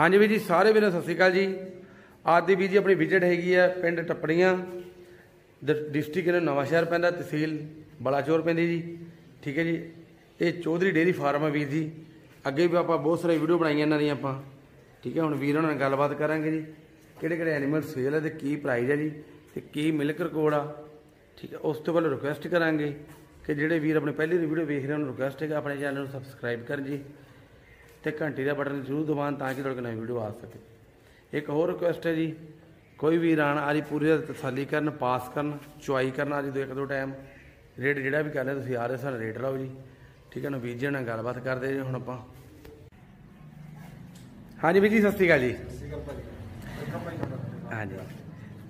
ਹਾਂਜੀ ਵੀਰ ਜੀ, ਸਾਰੇ ਵੀਰਾਂ ਸਤਿ ਸ਼੍ਰੀ ਅਕਾਲ ਜੀ। ਅੱਜ ਦੀ ਵੀਰ ਜੀ ਆਪਣੀ ਵਿਜ਼ਿਟ ਹੈਗੀ ਆ ਪਿੰਡ ਟੱਪੜੀਆਂ। ਡਿਸਟ੍ਰਿਕਟ ਇਹਨਾਂ ਨਵਾਂ ਸ਼ਹਿਰ ਪੈਂਦਾ, ਤਹਿਸੀਲ ਬਲਾਚੌਰ ਪੈਂਦੀ ਜੀ। ਠੀਕ ਹੈ ਜੀ। ਇਹ ਚੌਧਰੀ ਡੇਰੀ ਫਾਰਮ ਹੈ ਵੀਰ ਜੀ। ਅੱਗੇ ਵੀ ਆਪਾਂ ਬਹੁਤ ਸਾਰੇ ਵੀਡੀਓ ਬਣਾਈਆਂ ਇਹਨਾਂ ਦੀਆਂ ਆਪਾਂ। ਠੀਕ ਹੈ, ਹੁਣ ਵੀਰ ਉਹਨਾਂ ਨਾਲ ਗੱਲਬਾਤ ਕਰਾਂਗੇ ਜੀ। ਕਿਹੜੇ ਕਿਹੜੇ ਐਨੀਮਲ ਸੇਲ ਹੈ ਤੇ ਕੀ ਪ੍ਰਾਈਸ ਹੈ ਜੀ ਤੇ ਕੀ ਮਿਲਕ ਰਿਕਾਰਡ ਆ। ਠੀਕ ਹੈ, ਉਸ ਤੋਂ ਪਹਿਲਾਂ ਰਿਕੁਐਸਟ ਕਰਾਂਗੇ ਕਿ ਜਿਹੜੇ ਵੀਰ ਆਪਣੇ ਪਹਿਲੀ ਵੀਡੀਓ ਵੇਖ ਰਹੇ ਉਹਨਾਂ ਨੂੰ ਰਿਕੁਐਸਟ ਹੈ ਕਿ ਆਪਣੇ ਚੈਨਲ ਨੂੰ ਸਬਸਕ੍ਰਾਈਬ ਕਰਨ ਜੀ। ਤੇ ਘੰਟੀ ਦਾ ਬਟਨ ਜ਼ਰੂਰ ਦਬਾਉਣ ਤਾਂ ਕਿ ਤੁਹਾਡੇ ਕੋਲ ਨਵੀਂ ਵੀਡੀਓ ਆ ਸਕੇ। ਇੱਕ ਹੋਰ ਰਿਕੁਐਸਟ ਹੈ ਜੀ ਕੋਈ ਵੀ ਰਾਣ ਆਲੀ ਪੂਰੀ ਦਾ ਤਸੱਲੀ ਕਰਨ ਪਾਸ ਕਰਨ ਚੁਆਈ ਕਰਨ ਆਲੀ ਦੋ ਇੱਕ ਦੋ ਟਾਈਮ ਰੇਟ ਜਿਹੜਾ ਵੀ ਕਰਨਾ ਤੁਸੀਂ ਆ ਰਹੇ ਸਾਨੂੰ ਰੇਟ ਲਾਓ ਜੀ। ਠੀਕ ਹੈ ਨਾ ਵੀਰ ਜੀ ਨਾਲ ਗੱਲਬਾਤ ਕਰਦੇ ਜੀ ਹੁਣ ਆਪਾਂ। ਹਾਂਜੀ ਵੀਰ ਜੀ ਸਤਿ ਸ਼੍ਰੀ ਅਕਾਲ ਜੀ। ਹਾਂਜੀ।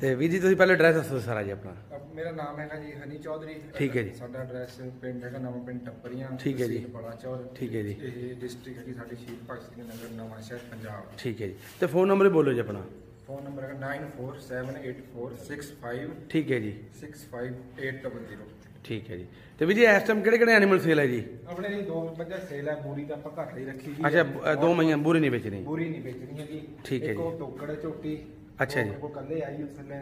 ਤੇ ਵੀਰ ਜੀ ਤੁਸੀਂ ਪਹਿਲਾਂ ਐਡਰੈਸ ਦੱਸੋ ਸਾਰਾ ਜੀ ਆਪਣਾ। ਮੇਰਾ ਨਾਮ ਹੈਗਾ ਜੀ ਹਨੀ ਚੌਧਰੀ। ਠੀਕ ਹੈ ਜੀ। ਸਾਡਾ ਐਡਰੈਸ ਪਿੰਡ ਹੈਗਾ ਨਵਾਂ ਪਿੰਡ ਟੱਪਰੀਆਂ ਠੀਕ ਹੈ ਜੀ। ਤਹਿਸੀਲ ਬਲਾਚੌਰ ਠੀਕ ਹੈ ਜੀ। ਇਹ ਡਿਸਟ੍ਰਿਕਟ ਹੈਗੀ ਸਾਡੀ ਸ਼ਹੀਦ ਭਗਤ ਸਿੰਘ ਨਗਰ ਨਵਾਂ ਸ਼ਹਿਰ ਪੰਜਾਬ। ਠੀਕ ਹੈ ਜੀ। ਤੇ ਫੋਨ ਨੰਬਰ ਹੀ ਬੋਲੋ ਜੀ ਆਪਣਾ। ਫੋਨ ਨੰਬਰ ਹੈਗਾ 94784656 ਠੀਕ ਹੈ ਜੀ। 65800 ਠੀਕ ਹੈ ਜੀ। ਤੇ ਵੀਰ ਜੀ ਇਸ ਟਾਈਮ ਕਿਹੜੇ ਕਿਹੜੇ ਐਨੀਮਲ ਸੇਲ ਹੈ ਜੀ? ਆਪਣੇ ਲਈ ਦੋ ਮੱਝਾਂ ਸੇਲ ਹੈ ਬੂਰੀ ਤਾਂ ਆਪਾਂ ਘੱਟ ਹੀ ਰੱਖੀ ਜੀ ਅੱਛਾ ਦੋ ਮਈਆਂ ਬੂਰੀ ਨਹੀਂ ਵੇਚਣੀ। ਬੂਰੀ ਨਹੀਂ ਵੇਚਣੀ ਹੈਗੀ। ਠੀਕ ਹੈ ਇੱਕ ਜੀ। ਉਹ ਟੋਕੜ ਹੈ ਝੋਟੀ ਅੱਛਾ ਜੀ। ਉਹ ਕੱਲੇ ਆਈ ਉਸ ਥੱਲੇ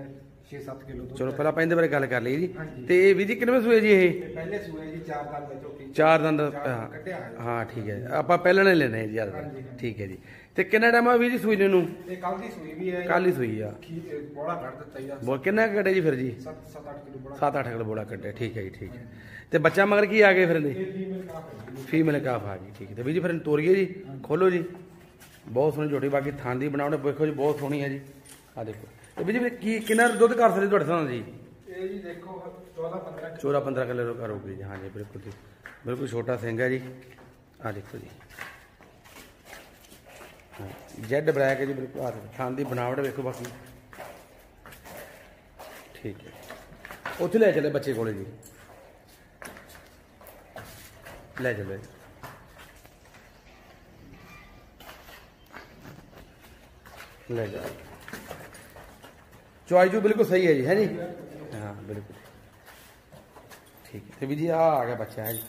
6-7 ਕਿਲੋ ਦੁੱਧ ਚਲੋ। ਪਹਿਲਾਂ ਆਪਾਂ ਇਹਦੇ ਬਾਰੇ ਗੱਲ ਕਰ ਲਈ ਜੀ। ਹਾਂਜੀ। ਤੇ ਇਹ ਵੀਰ ਜੀ ਕਿੰਨਵੇਂ ਸੂਏ ਜੀ ਇਹ? ਪਹਿਲੇ ਸੂਏ ਜੀ ਚਾਰ ਦੰਦ ਦਾ ਝੋਟੀ ਚਾਰ ਦੰਦ ਹਾਂ। ਦੰਦ ਕੱਢਿਆ ਹੈ ਹਾਂ ਠੀਕ ਹੈ। ਆਪਾਂ ਪਹਿਲਾਂ ਨੇ ਲੈਣੇ ਜੀ ਯਾਰ ਹਾਂਜੀ। ਠੀਕ ਹੈ ਜੀ। ਤੇ ਕਿੰਨਾ ਟਾਈਮ ਆ ਵੀਰ ਜੀ ਸੂਈ ਨੂੰ? ਇਹ ਕੱਲ ਦੀ ਸੂਈ ਵੀ ਹੈ। ਕੱਲ ਹੀ ਸੂਈ ਆ। ਖੀ ਬੋੜਾ ਕੱਢ ਦਿੱਤਾ ਜੀ। ਬੋਲ ਕਿੰਨਾ ਕੁ ਜੀ ਫਿਰ ਜੀ? 7-8 ਕਿਲੋ ਬੋੜਾ 7-8 ਕਿਲੋ ਬੋਲਾ ਕੱਢਿਆ। ਠੀਕ ਹੈ ਜੀ ਠੀਕ ਹੈ। ਤੇ ਬੱਚਾ ਮਗਰ ਕੀ ਆ ਗਏ ਫਿਰ ਇਹਦੇ? ਇਹ ਫੀਮੇਲ ਕਾਫ ਹੈ ਜੀ। ਫੀਮੇਲ ਕਾਫ ਆ ਗਈ ਠੀਕ ਹੈ। ਤੇ ਵੀਰ ਜੀ ਫਿਰ ਇਹਨੂੰ ਤੋਰੀਏ ਜੀ। ਖੋਲੋ ਜੀ। ਬਹੁਤ ਸੋਹਣੀ ਝੋਟੀ ਬਾਕੀ ਥਾਂ ਦੀ ਬਣਾਉਣੇ ਵੇਖੋ ਜੀ ਬਹੁਤ ਸੋਹਣੀ ਹੈ ਜੀ। ਆ ਦੇਖੋ। ਤੇ ਵੀਰ ਜੀ ਕੀ ਕਿੰਨਾ ਦੁੱਧ ਕਰ ਸਕਦੇ ਤੁਹਾਡੇ ਸਾਹਮਣੇ ਜੀ? ਇਹ ਜੀ ਦੇਖੋ 14-15 ਚੋਰਾ 15 ਕਿਲੋ ਕਰੋਗੇ ਜੀ। ਹਾਂਜੀ ਬਿਲਕੁਲ ਜੀ। ਬਿਲਕੁਲ ਛੋਟਾ ਸਿੰਘ ਹੈ ਜੀ। ਆ ਦੇਖੋ ਜੀ। ਹਾਂ ਜੈਡ ਬਲੈਕ ਹੈ ਜੀ ਬਿਲਕੁਲ। ਆ ਥਾਂ ਦੀ ਬਣਾਵਟ ਵੇਖੋ ਬਾਕੀ। ਠੀਕ ਹੈ। ਉੱਥੇ ਲੈ ਚਲੇ ਬੱਚੇ ਕੋਲੇ ਜੀ। ਲੈ ਚਲੇ। ਲੈ ਜਾ। ਚੁਆਈ ਜੋ ਬਿਲਕੁਲ ਸਹੀ ਹੈ ਜੀ ਹੈ ਜੀ ਹਾਂ ਬਿਲਕੁਲ। ਠੀਕ ਹੈ। ਤੇ ਵੀ ਜੀ ਆ ਆ ਗਿਆ ਬੱਚਾ ਹੈ ਜੀ।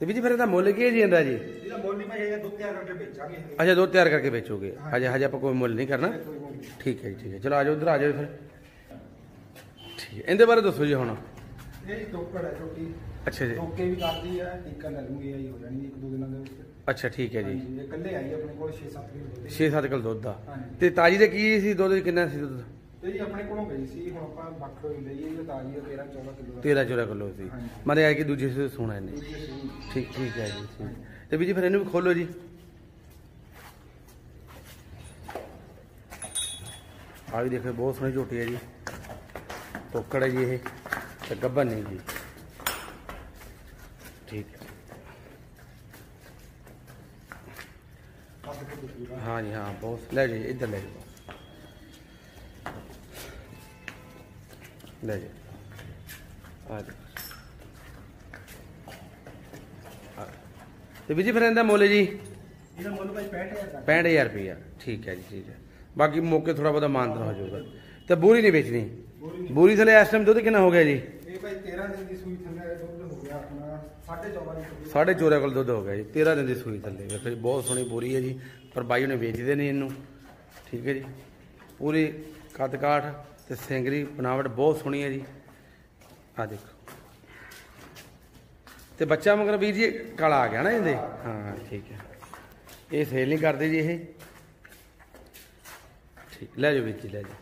ਤੇ ਵੀ ਜੀ ਫਿਰ ਇਹਦਾ ਮੁੱਲ ਕੀ ਹੈ ਜੀ ਇਹਦਾ ਜੀ? ਇਹਦਾ ਮੁੱਲ ਨਹੀਂ ਭਾਈ ਇਹ ਦੁੱਧ ਤਿਆਰ ਕਰਕੇ ਵੇਚਾਂਗੇ। ਅੱਛਾ ਦੋ ਤਿਆਰ ਕਰਕੇ ਵੇਚੋਗੇ। ਹਜੇ ਹਜੇ ਆਪਾਂ ਕੋਈ ਮੁੱਲ ਨਹੀਂ ਕਰਨਾ। ਕੋਈ ਮੁੱਲ ਨਹੀਂ। ਠੀਕ ਹੈ ਜੀ ਠੀਕ ਹੈ। ਚਲੋ ਆ ਜਾਓ ਉਧਰ ਆ ਜਾਓ ਫਿਰ। ਠੀਕ ਹੈ। ਇਹਦੇ ਬਾਰੇ ਦੱਸੋ ਜੀ ਹੁਣ। ਇਹ ਜੀ ਟੋਕੜ ਹੈ ਛੋਟੀ ਅੱਛਾ ਜੀ। ਟੋਕੇ ਵੀ ਕਰਦੀ ਹੈ ਟੀਕਾ ਲੈ ਲੂੰਗੀ ਆਈ ਹੋ ਜਾਣੀ ਇੱਕ ਦੋ ਦਿਨਾਂ ਦੇ ਵਿੱਚ। ਅੱਛਾ ਠੀਕ ਹੈ ਜੀ। ਇਕੱਲੇ ਆਈ ਆਪਣੇ ਕੋਲ 6-7 ਕਿਲੋ ਦੁੱਧ 6-7 ਕਿਲੋ ਦੁੱਧ ਦਾ। ਤੇ ਤਾਜੀ ਦੇ ਕੀ ਸੀ ਦੁੱਧ ਕਿੰਨਾ ਸੀ ਦੁੱਧ? ਤੇ ਜੀ ਆਪਣੇ ਕੋਲੋਂ ਗਈ ਸੀ ਹੁਣ ਆਪਾਂ ਵੱਖ ਹੋਈ ਲਈ ਇਹ ਤਾਜੀ ਹੈ 13-14 ਕਿਲੋ ਦਾ। 13-14 ਕਿਲੋ ਸੀ। ਮਤਲਬ ਇਹ ਕਿ ਦੂਜੇ ਸੇ ਸੋਣਾ ਇਹਨੇ। ਠੀਕ ਠੀਕ ਹੈ ਜੀ ਠੀਕ। ਤੇ ਵੀ ਜੀ ਫਿਰ ਇਹਨੂੰ ਵੀ ਖੋਲੋ ਜੀ। ਆ ਵੀ ਦੇਖੋ ਬਹੁਤ ਸੋਹਣੀ ਝੋਟੀ ਹੈ ਜੀ। ਟੋਕੜ ਹੈ ਜੀ ਇਹ ਤੇ ਗੱਭਣ ਨਹੀਂ ਜੀ। ਠੀਕ। ਹਾਂ ਜੀ ਹਾਂ ਬਹੁਤ ਲੈ ਜੀ ਇੱਧਰ ਲੈ ਜੀ। ਲੈ ਜੀ। ਆ ਜੀ। ਤੇ ਵੀ ਜੀ ਫਿਰ ਇਹਦਾ ਮੁੱਲ ਜੀ? ਇਹਦਾ ਮੁੱਲ ਭਾਈ 65000 ਦਾ। 65000 ਰੁਪਇਆ ਠੀਕ ਹੈ ਜੀ ਠੀਕ ਹੈ। ਬਾਕੀ ਮੌਕੇ ਥੋੜਾ ਬਹੁਤਾ ਮਾਨਤਨ ਹੋ ਜਾਊਗਾ। ਤੇ ਬੂਰੀ ਨਹੀਂ ਵੇਚਣੀ? ਬੋਰੀ ਥਲੇ ਇਸ ਟਾਈਮ ਦੁੱਧ ਕਿੰਨਾ ਹੋ ਗਿਆ ਜੀ? ਇਹ ਭਾਈ 13 ਦਿਨ ਦੀ ਸੂਈ ਥੱਲੇ ਦੁੱਧ ਹੋ ਗਿਆ ਆਪਣਾ 14.5 ਲੀਟਰ ਸਾਢੇ ਚੋਰਾ ਕੋਲ ਦੁੱਧ ਹੋ ਗਿਆ ਜੀ 13 ਦਿਨ ਦੀ ਸੂਈ ਥੱਲੇ। ਜੀ ਬਹੁਤ ਸੋਹਣੀ ਬੋਰੀ ਹੈ ਜੀ ਪਰ ਬਾਈ ਉਹਨੇ ਵੇਚਦੇ ਨਹੀਂ ਇਹਨੂੰ। ਠੀਕ ਹੈ ਜੀ। ਪੂਰੀ ਕੱਦ ਕਾਠ ਤੇ ਸਿੰਗਰੀ ਬਣਾਵਟ ਬਹੁਤ ਸੋਹਣੀ ਹੈ ਜੀ। ਆ ਦੇਖੋ। ਤੇ ਬੱਚਾ ਮਗਰ ਵੀਰ ਜੀ, ਕਾਲਾ ਆ ਗਿਆ ਨਾ ਇਹਦੇ? ਹਾਂ, ਠੀਕ ਹੈ। ਇਹ ਸੇਲ ਨਹੀਂ ਕਰਦੇ ਜੀ ਇਹ। ਠੀਕ, ਲੈ ਜਾਓ ਵੀਰ ਜੀ, ਲੈ ਜਾਓ।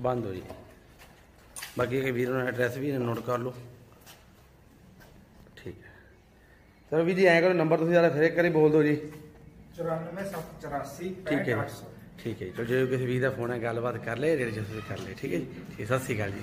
ਬੰਦ ਹੋ ਜੀ। ਬਾਕੀ ਇਹ ਵੀਰ ਦਾ ਐਡਰੈਸ ਵੀ ਨੋਟ ਕਰ ਲਓ। ਠੀਕ ਹੈ। ਚਲੋ ਵੀਰ ਜੀ, ਐਂ ਕਰੋ ਨੰਬਰ ਤੁਸੀਂ ਜਰਾ ਫਿਰ ਇੱਕ ਵਾਰੀ ਬੋਲ ਦਿਓ ਜੀ। 94784 ਠੀਕ ਹੈ ਜੀ ਠੀਕ ਹੈ ਜੀ। ਚਲੋ ਜੇ ਕਿਸੇ ਵੀਰ ਦਾ ਫੋਨ ਹੈ ਗੱਲਬਾਤ ਕਰ ਲੈ ਰੇਟ ਜਿਸ ਕਰ ਲੈ ਠੀਕ ਹੈ ਜੀ। ਠੀਕ, ਸਤਿ ਸ਼੍ਰੀ ਅਕਾਲ ਜੀ।